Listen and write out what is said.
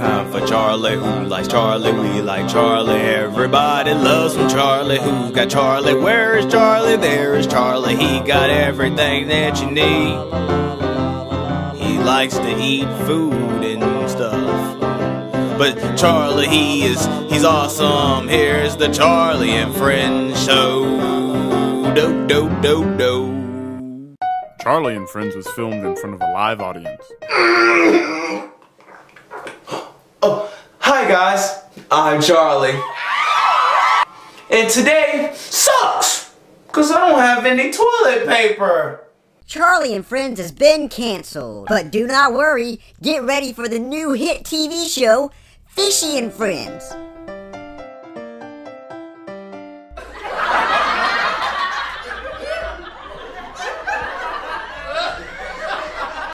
Time for Charlie, who likes Charlie? We like Charlie. Everybody loves some Charlie. Who's got Charlie? Where is Charlie? There is Charlie. He got everything that you need. He likes to eat food and stuff. But Charlie, he is, he's awesome. Here's the Charlie and Friends show. Do, do, do, do. Charlie and Friends was filmed in front of a live audience. Guys, I'm Charlie. And today sucks, because I don't have any toilet paper. Charlie and Friends has been canceled. But do not worry, get ready for the new hit TV show, Fishy and Friends.